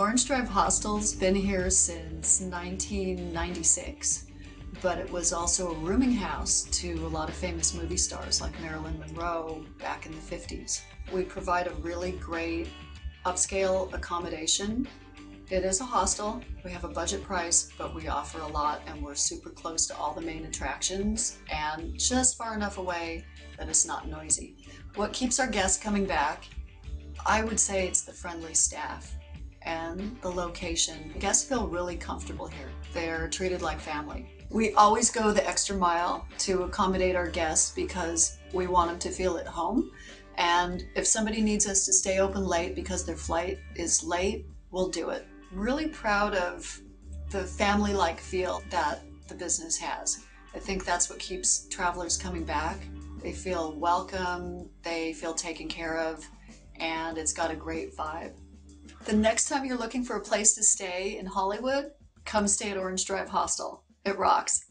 Orange Drive Hostel's been here since 1996, but it was also a rooming house to a lot of famous movie stars like Marilyn Monroe back in the 50s. We provide a really great upscale accommodation. It is a hostel. We have a budget price, but we offer a lot and we're super close to all the main attractions and just far enough away that it's not noisy. What keeps our guests coming back? I would say it's the friendly staff and the location. Guests feel really comfortable here. They're treated like family. We always go the extra mile to accommodate our guests because we want them to feel at home. And if somebody needs us to stay open late because their flight is late, we'll do it. Really proud of the family like feel that the business has. I think that's what keeps travelers coming back. They feel welcome, they feel taken care of, and it's got a great vibe. The next time you're looking for a place to stay in Hollywood, come stay at Orange Drive Hostel. It rocks.